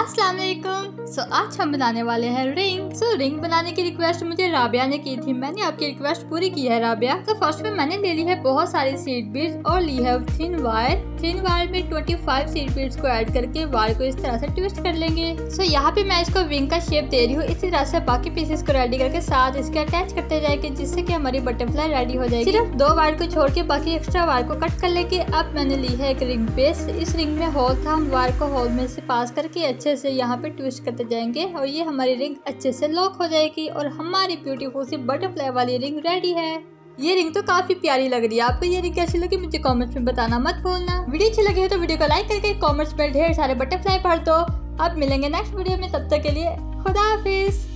अस्सलाम वालेकुम सो आज हम बनाने वाले हैं रिंग। सो so, रिंग बनाने की रिक्वेस्ट मुझे राबिया ने की थी। मैंने आपकी रिक्वेस्ट पूरी की है राबिया। तो फ़र्स्ट में मैंने ले ली है बहुत सारी सीट बीड्स और ली है थिन वायर थिन वायर में 25 सीट बीड्स को ऐड करके वायर को इस तरह से ट्विस्ट कर लेंगे। सो so, यहाँ पे मैं इसको विंग का शेप दे रही हूँ। इसी तरह से बाकी पीसेस को रेडी करके साथ इसके अटैच करते जाएँगे जिससे की हमारी बटरफ्लाई रेडी हो जाएगी। सिर्फ़ दो वायर को छोड़ के बाकी एक्स्ट्रा वायर को कट कर लेंगे। अब मैंने ली है एक रिंग बेस इस रिंग में होल था। हम वायर को होल में से पास करके अच्छे से यहाँ पे ट्विस्ट करते जाएँगे और ये हमारी रिंग अच्छे से लॉक हो जाएगी और हमारी ब्यूटीफुल सी बटरफ्लाई वाली रिंग रेडी है। ये रिंग तो काफ़ी प्यारी लग रही है। आपको ये रिंग कैसी लगी मुझे कॉमेंट्स में बताना मत भूलना। वीडियो अच्छी लगी है तो वीडियो को लाइक करके कॉमेंट्स में ढेर सारे बटरफ्लाई भर दो। अब मिलेंगे नेक्स्ट वीडियो में। तब तक के लिए खुदा हाफिज़।